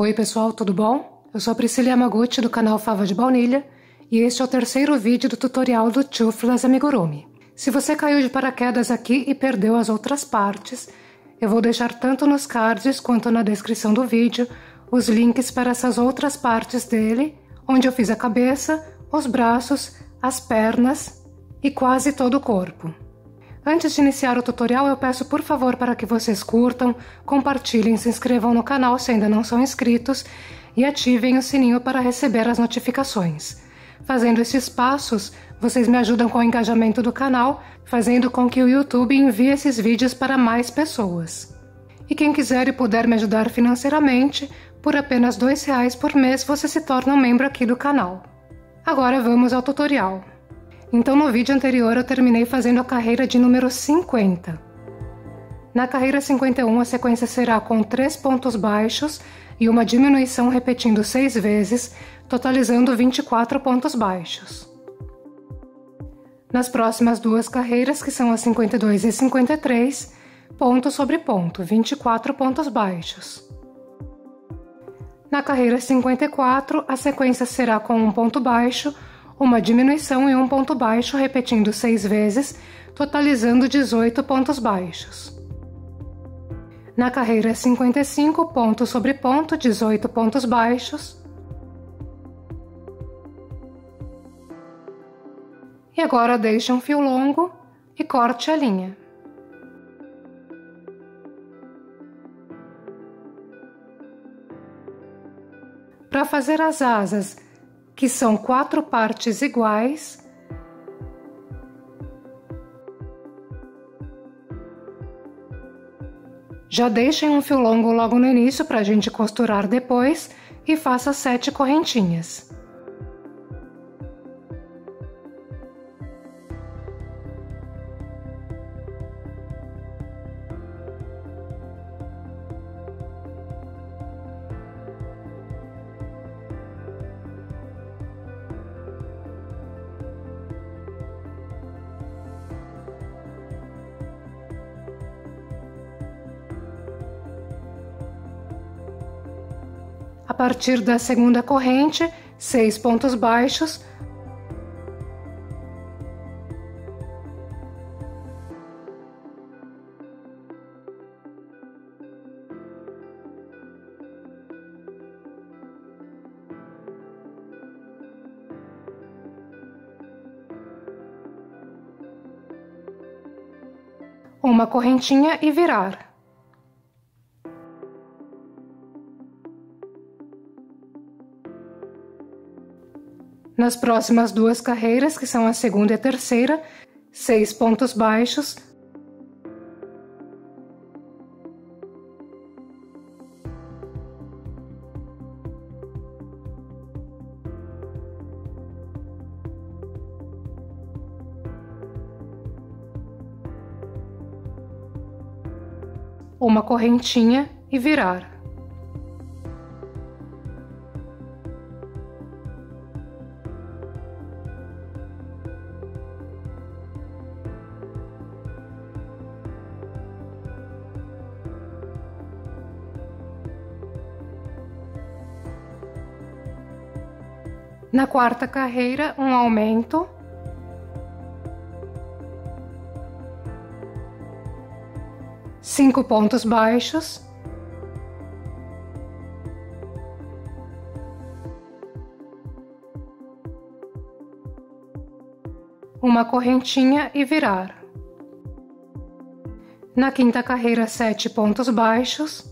Oi pessoal, tudo bom? Eu sou a Priscila Yamaguchi do canal Fava de Baunilha e este é o terceiro vídeo do tutorial do Chuflas Amigurumi. Se você caiu de paraquedas aqui e perdeu as outras partes, eu vou deixar tanto nos cards quanto na descrição do vídeo os links para essas outras partes dele, onde eu fiz a cabeça, os braços, as pernas e quase todo o corpo. Antes de iniciar o tutorial, eu peço por favor para que vocês curtam, compartilhem, se inscrevam no canal se ainda não são inscritos e ativem o sininho para receber as notificações. Fazendo esses passos, vocês me ajudam com o engajamento do canal, fazendo com que o YouTube envie esses vídeos para mais pessoas. E quem quiser e puder me ajudar financeiramente, por apenas R$ reais por mês você se torna um membro aqui do canal. Agora vamos ao tutorial. Então no vídeo anterior eu terminei fazendo a carreira de número 50. Na carreira 51 a sequência será com 3 pontos baixos e uma diminuição repetindo 6 vezes, totalizando 24 pontos baixos. Nas próximas duas carreiras, que são as 52 e 53, ponto sobre ponto, 24 pontos baixos. Na carreira 54, a sequência será com um ponto baixo, uma diminuição e um ponto baixo, repetindo seis vezes, totalizando 18 pontos baixos. Na carreira 55, ponto sobre ponto, 18 pontos baixos. E agora deixe um fio longo e corte a linha. Para fazer as asas que são quatro partes iguais. Já deixem um fio longo logo no início para a gente costurar depois e faça sete correntinhas. Partir da segunda corrente, seis pontos baixos, uma correntinha e virar. Nas próximas duas carreiras, que são a segunda e a terceira, seis pontos baixos, uma correntinha e virar. Na quarta carreira, um aumento. Cinco pontos baixos. Uma correntinha e virar. Na quinta carreira, sete pontos baixos.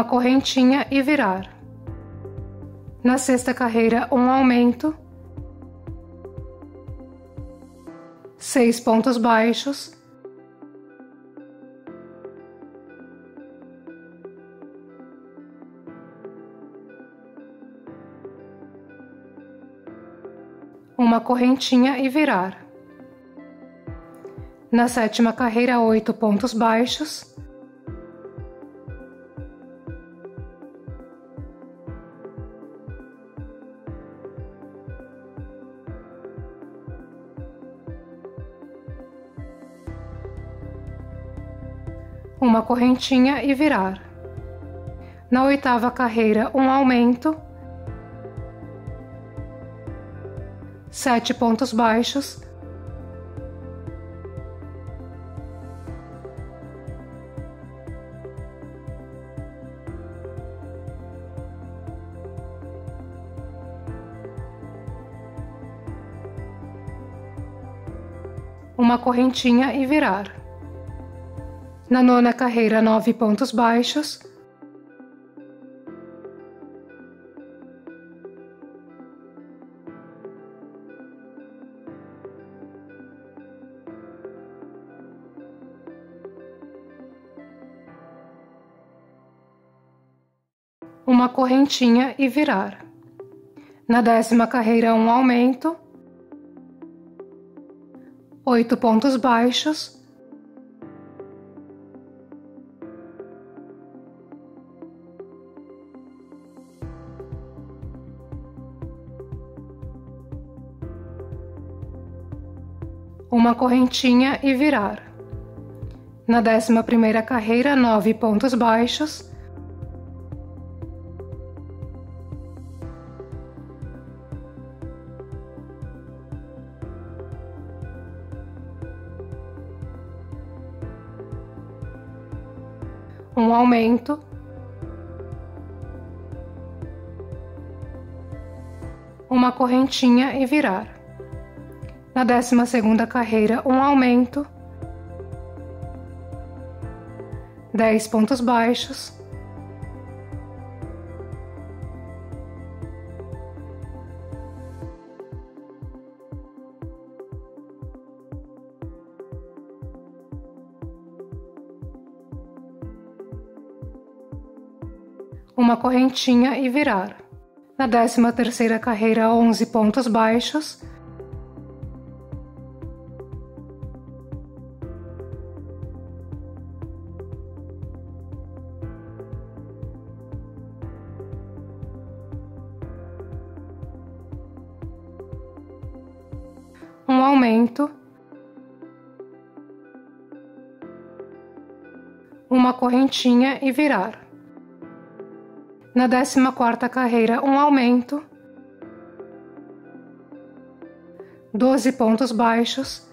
Uma correntinha e virar. Na sexta carreira, um aumento, seis pontos baixos, uma correntinha e virar. Na sétima carreira, oito pontos baixos, correntinha e virar. Na oitava carreira, um aumento, sete pontos baixos, uma correntinha e virar. Na nona carreira, nove pontos baixos. Uma correntinha e virar. Na décima carreira, um aumento oito pontos baixos, uma correntinha e virar. Na décima primeira carreira, nove pontos baixos, um aumento, uma correntinha e virar. Na décima segunda carreira, um aumento, dez pontos baixos, uma correntinha e virar. Na décima terceira carreira, 11 pontos baixos. Um aumento. Uma correntinha e virar. Na 14ª carreira, um aumento, 12 pontos baixos,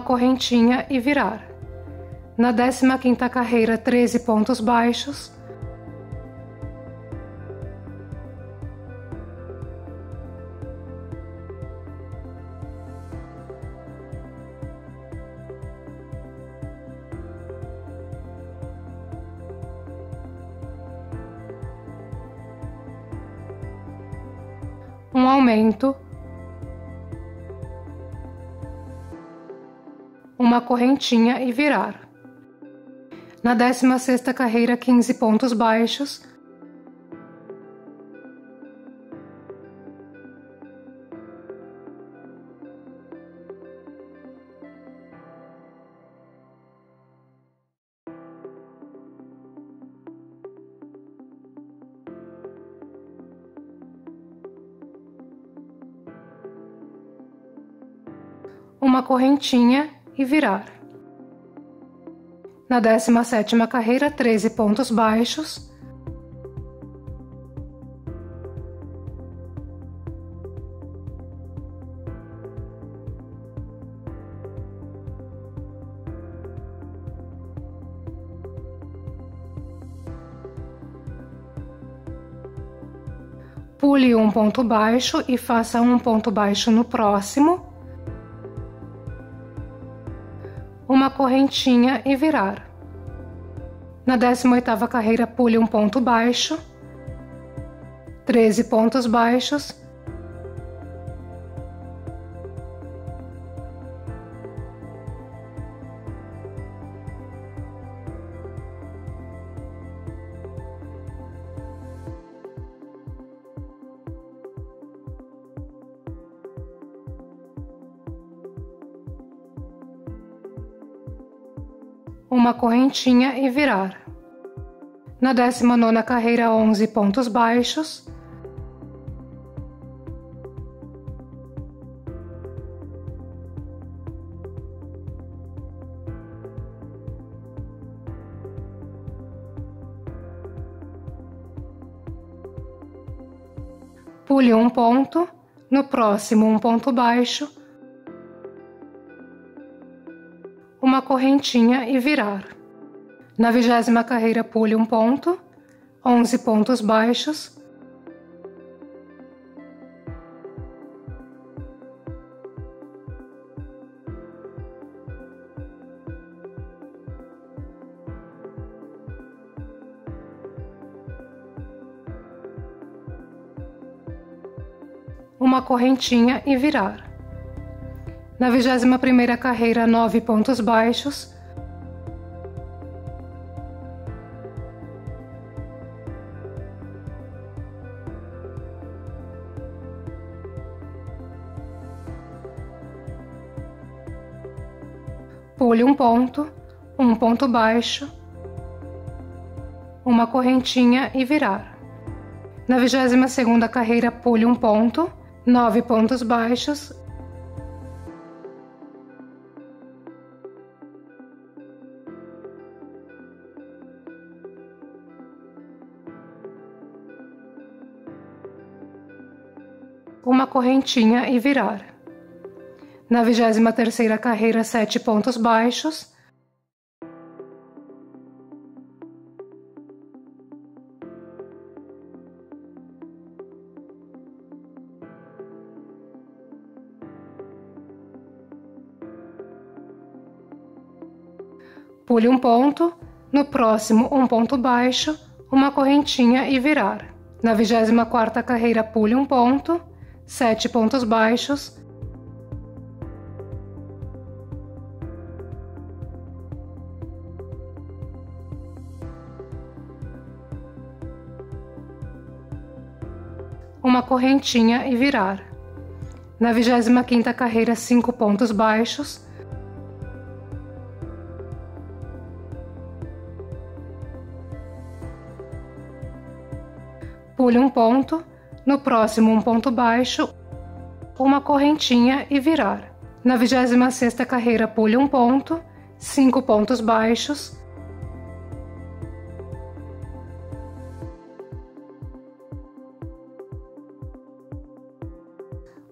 uma correntinha e virar. Na 15ª carreira, 13 pontos baixos. Um aumento uma correntinha e virar. Na 16ª carreira, 15 pontos baixos. Uma correntinha e virar. Na 17ª carreira, 13 pontos baixos. Pule um ponto baixo e faça um ponto baixo no próximo. Uma correntinha e virar. Na 18ª carreira, pule um ponto baixo, 13 pontos baixos, uma correntinha e virar. Na 19 carreira, 11 pontos baixos. Pule um ponto, no próximo um ponto baixo, correntinha e virar. Na vigésima carreira, pule um ponto, 11 pontos baixos, uma correntinha e virar. Na vigésima primeira carreira, nove pontos baixos, pule um ponto, um ponto baixo, uma correntinha e virar. Na vigésima segunda carreira, pule um ponto, nove pontos baixos, correntinha e virar. Na vigésima terceira carreira, sete pontos baixos, Pule um ponto, no próximo um ponto baixo, uma correntinha e virar. Na 24ª carreira, pule um ponto, sete pontos baixos, uma correntinha e virar. Na 25ª carreira, cinco pontos baixos, pule um ponto, no próximo um ponto baixo, uma correntinha e virar. Na 26ª carreira, pule um ponto, cinco pontos baixos,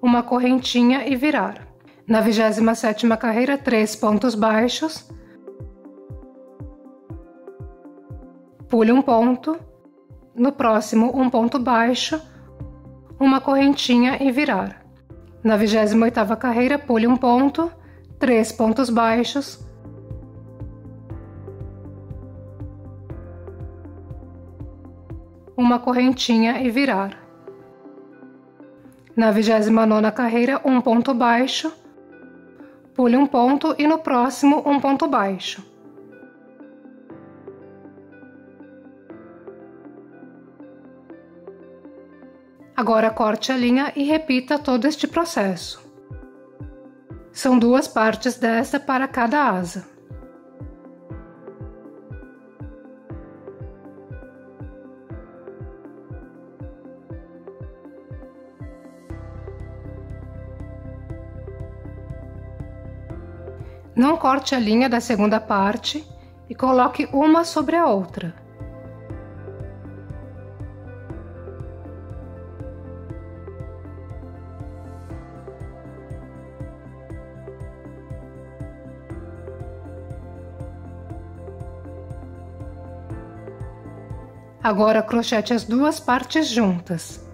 uma correntinha e virar. Na 27ª carreira, três pontos baixos, pule um ponto, no próximo, um ponto baixo, uma correntinha e virar. Na 28ª carreira, pule um ponto, três pontos baixos, uma correntinha e virar. Na 29ª carreira, um ponto baixo, pule um ponto e no próximo um ponto baixo. Agora corte a linha e repita todo este processo. São duas partes desta para cada asa. Não corte a linha da segunda parte e coloque uma sobre a outra. Agora crochete as duas partes juntas.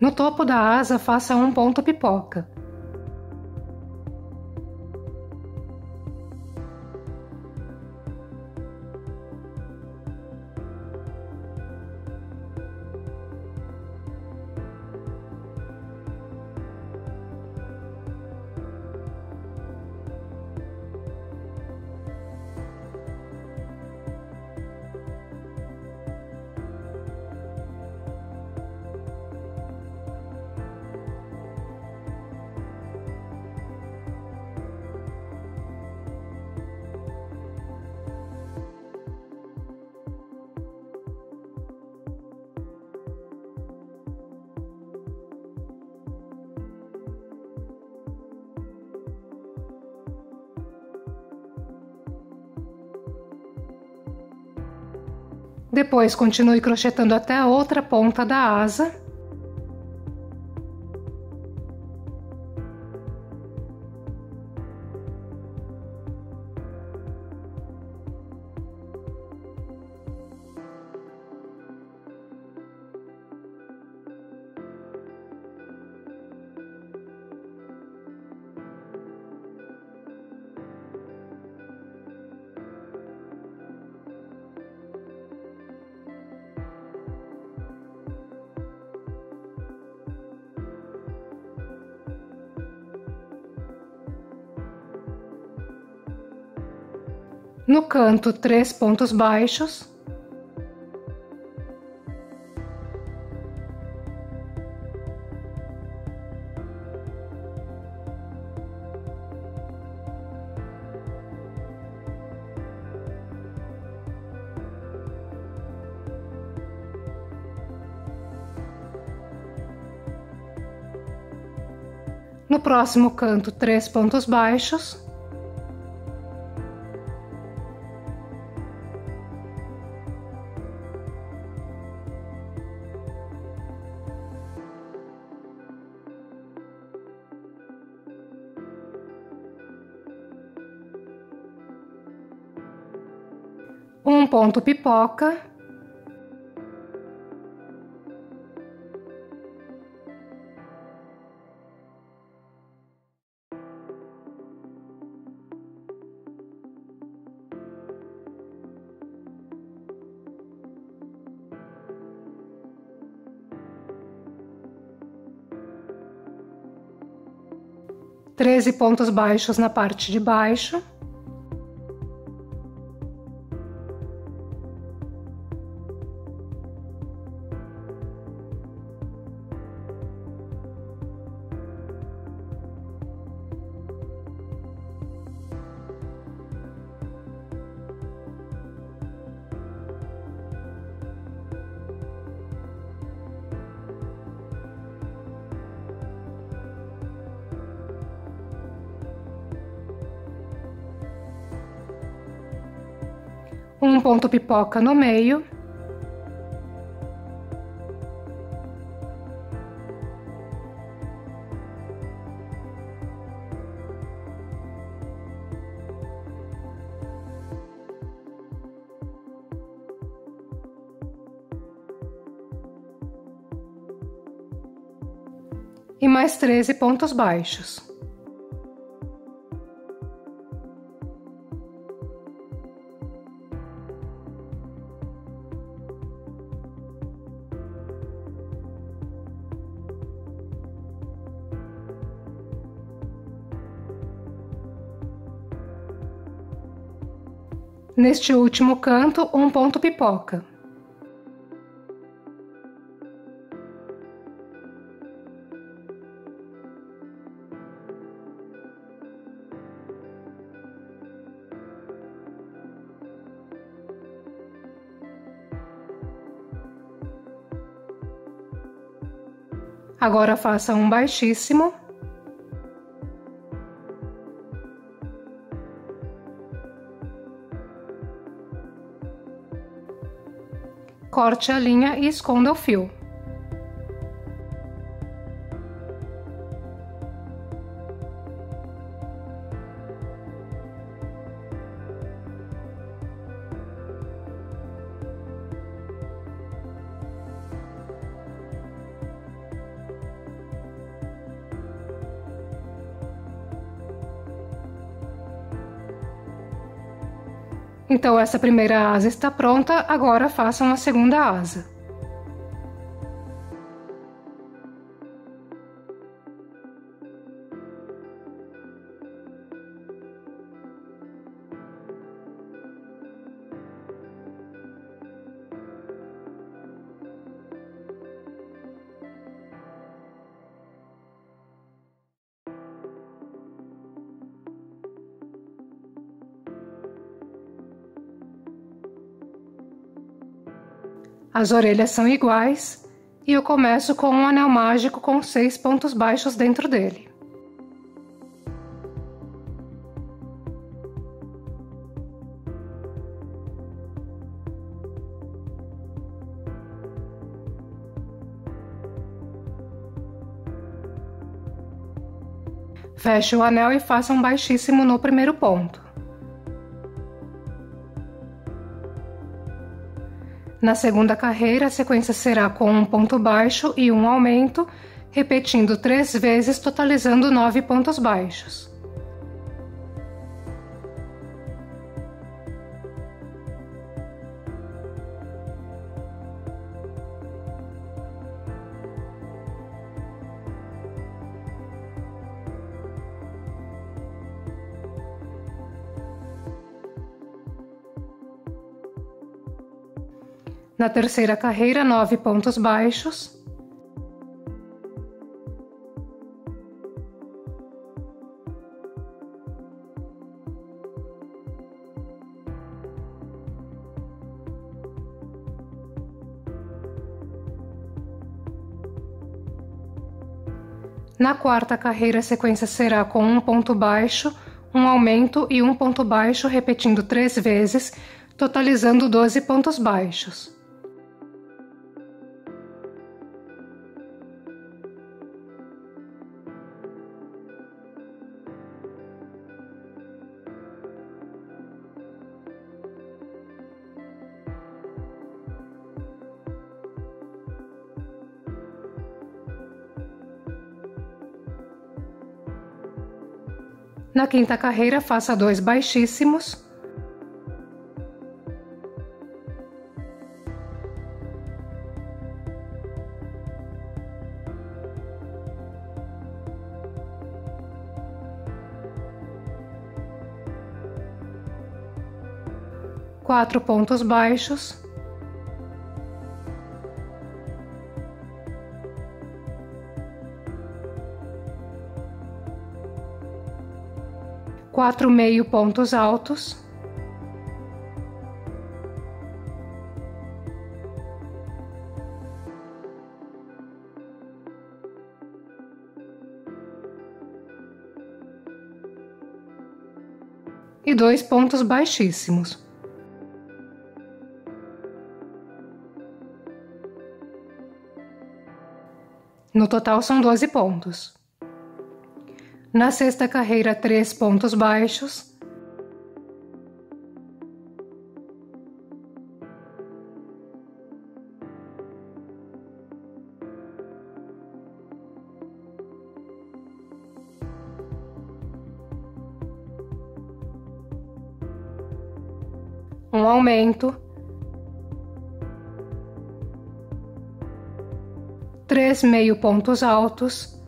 No topo da asa, faça um ponto pipoca. Depois continue crochetando até a outra ponta da asa. No canto, três pontos baixos. No próximo canto, três pontos baixos. Um ponto pipoca, treze pontos baixos na parte de baixo. Um ponto pipoca no meio. E mais treze pontos baixos. Neste último canto, um ponto pipoca. Agora faça um baixíssimo corte a linha e esconda o fio. Então, essa primeira asa está pronta, agora façam a segunda asa. As orelhas são iguais e eu começo com um anel mágico com seis pontos baixos dentro dele. Feche o anel e faça um baixíssimo no primeiro ponto. Na segunda carreira, a sequência será com um ponto baixo e um aumento, repetindo três vezes, totalizando nove pontos baixos. Na terceira carreira, nove pontos baixos. Na quarta carreira, a sequência será com um ponto baixo, um aumento e um ponto baixo, repetindo três vezes, totalizando 12 pontos baixos. Quinta carreira, faça dois baixíssimos. Quatro pontos baixos. Quatro meio pontos altos. E dois pontos baixíssimos. No total são doze pontos. Na sexta carreira, três pontos baixos. Um aumento. Três meio pontos altos.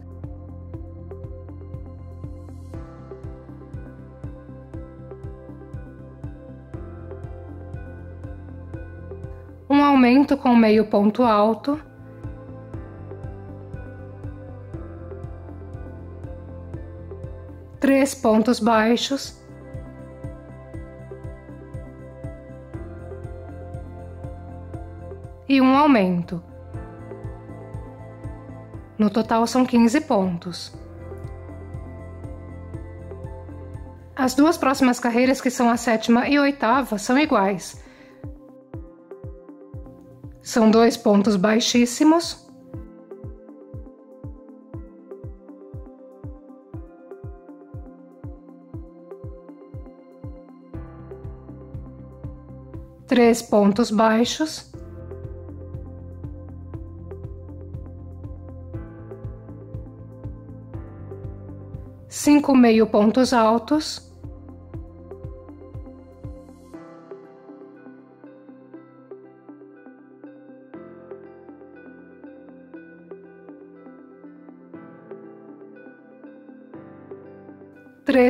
Com meio ponto alto. Três pontos baixos. E um aumento. No total são 15 pontos. As duas próximas carreiras, que são a sétima e oitava, são iguais. São dois pontos baixíssimos. Três pontos baixos. Cinco meio pontos altos.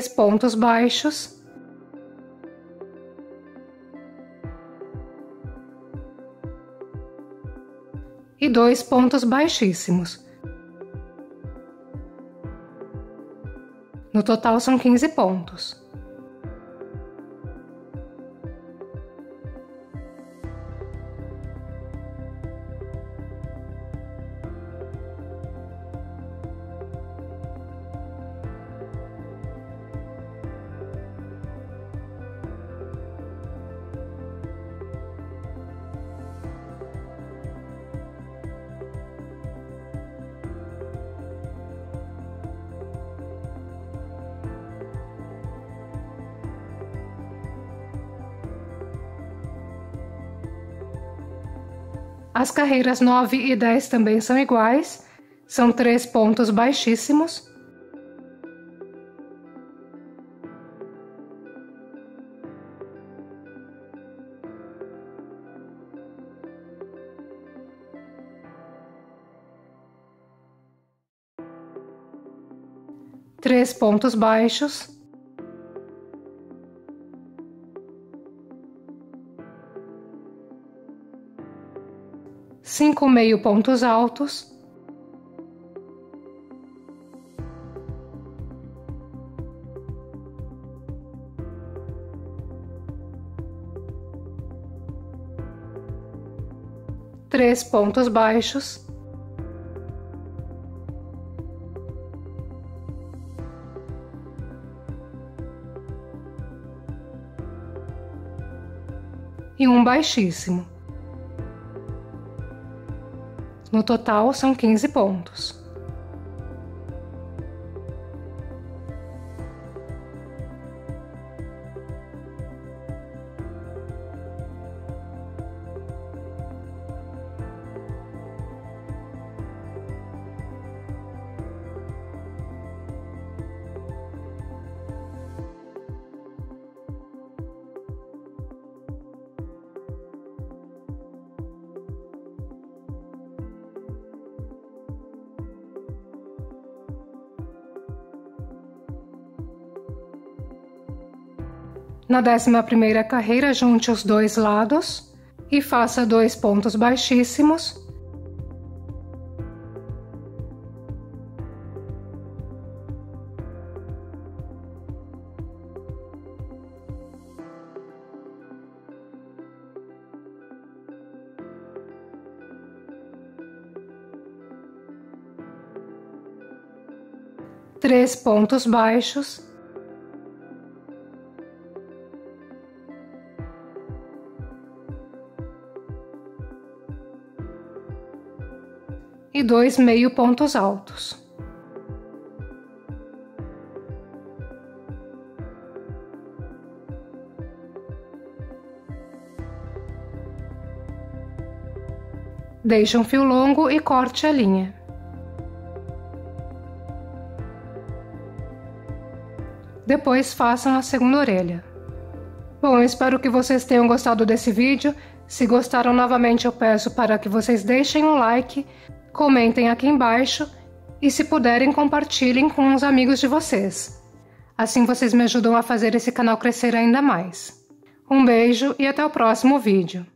Três pontos baixos, e dois pontos baixíssimos. No total são 15 pontos. As carreiras 9 e 10 também são iguais, são três pontos baixíssimos. Três pontos baixos. Cinco meio pontos altos, três pontos baixos, e um baixíssimo. No total, são 15 pontos. Na décima primeira carreira, junte os dois lados e faça dois pontos baixíssimos. Três pontos baixos dois meio pontos altos. Deixe um fio longo e corte a linha. Depois façam a segunda orelha. Bom, espero que vocês tenham gostado desse vídeo. Se gostaram novamente, eu peço para que vocês deixem um like, Comentem aqui embaixo e, se puderem, compartilhem com os amigos de vocês. Assim vocês me ajudam a fazer esse canal crescer ainda mais. Um beijo e até o próximo vídeo.